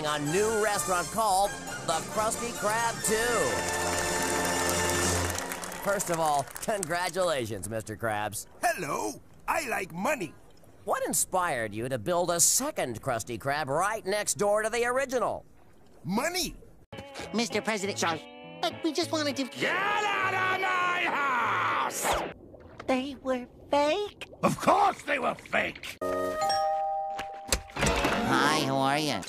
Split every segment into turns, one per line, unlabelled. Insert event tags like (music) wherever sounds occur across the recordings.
opening a new restaurant called the Krusty Krab 2. First of all, congratulations, Mr. Krabs.
Hello, I like money.
What inspired you to build a second Krusty Krab right next door to the original?
Money.
Mr. President, sorry. Uh, we just wanted to.
Get out of my house!
They were fake?
Of course they were fake.
Hi, how are you?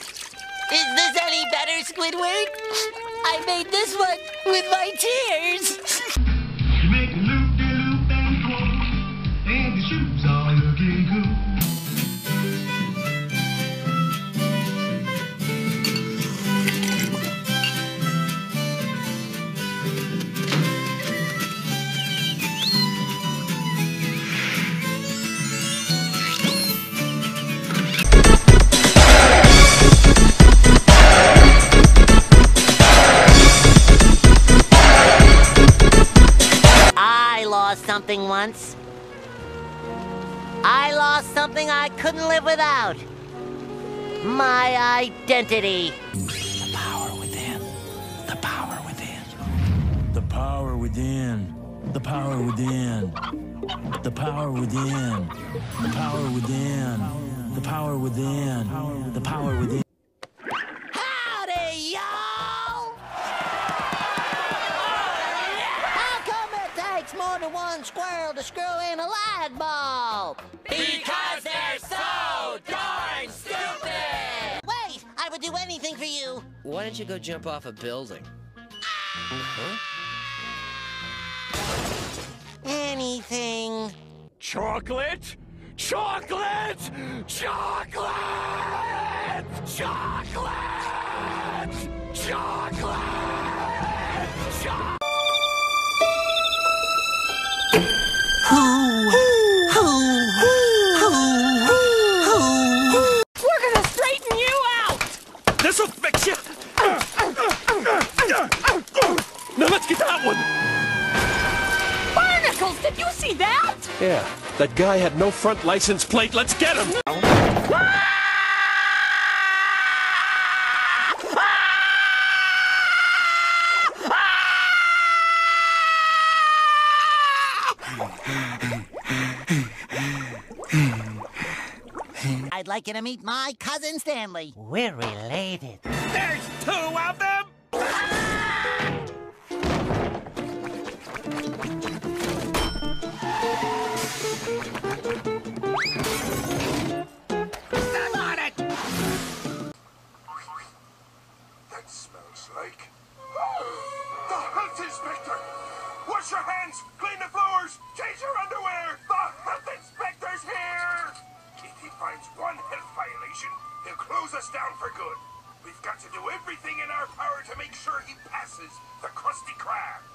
Is this any better, Squidward? I made this one with my tears. Something once. I lost something I couldn't live without. My identity.
The power within. The power within. The power within. The power within. The power within. The power within. The power within. The power within.
It more than one squirrel to screw in a light bulb? Because they're so darn stupid! Wait, I would do anything for you.
Why don't you go jump off a building?
Anything.
Chocolate? Chocolate! Chocolate! Chocolate! Chocolate! This'll fix you! Now let's get that one!
Barnacles, did you see that?
Yeah, that guy had no front license plate. Let's get him! (laughs)
I'd like you to meet my cousin Stanley. We're related.
There's two of them! Step on it! That smells like... (gasps) The health inspector! Wash your hands, clean the floors, down for good. We've got to do everything in our power to make sure he passes the Krusty Krab.